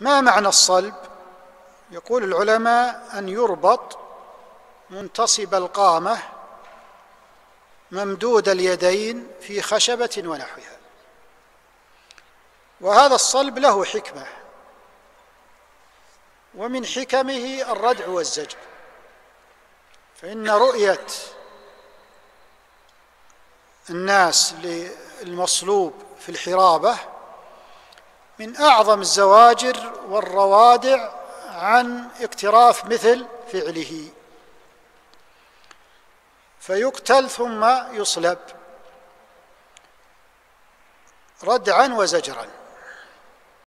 ما معنى الصلب؟ يقول العلماء أن يربط منتصب القامة ممدود اليدين في خشبة ونحوها. وهذا الصلب له حكمة ومن حكمه الردع والزجر. فإن رؤية الناس للمصلوب في الحرابة من أعظم الزواجر والروادع عن اقتراف مثل فعله. فيقتل ثم يصلب. ردعا وزجرا.